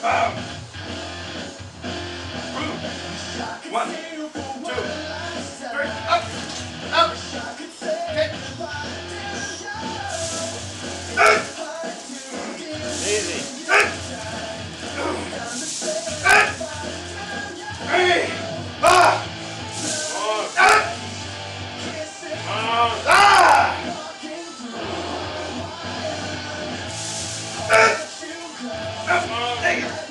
Five. One, two, three. Up, up. Easy. Three. Ah. Ah. Nigga.